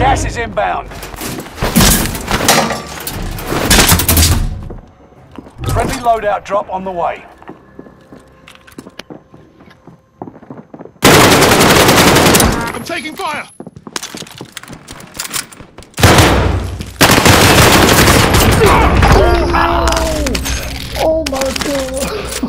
Gas is inbound. Friendly loadout drop on the way. I'm taking fire! Oh, oh my god!